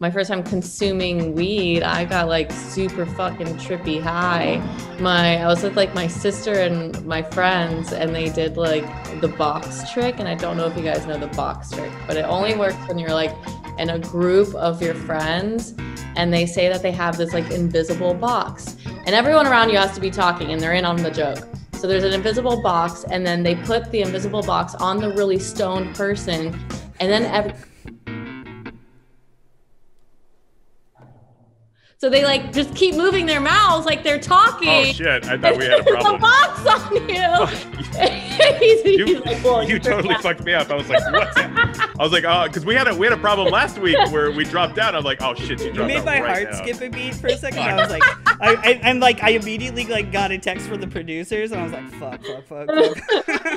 my first time consuming weed, I got like super fucking trippy high. My I was with like my sister and my friends and they did like the box trick and I don't know if you guys know the box trick, but it only works when you're like in a group of your friends and they say that they have this like invisible box and everyone around you has to be talking and they're in on the joke. So there's an invisible box and then they put the invisible box on the really stoned person and then every So they like just keep moving their mouths like they're talking. Oh shit! I thought we had a problem. a box on you. he's, You, he's like, well, you you're totally not- I was like, what's that? I was like, uh, oh, because we had a we had a problem last week where we dropped out. I'm like, oh shit, you dropped You made out my right heart now. skip a beat for a second. I was like, I, I and like I immediately like got a text from the producers, and I was like, fuck, fuck, fuck. fuck.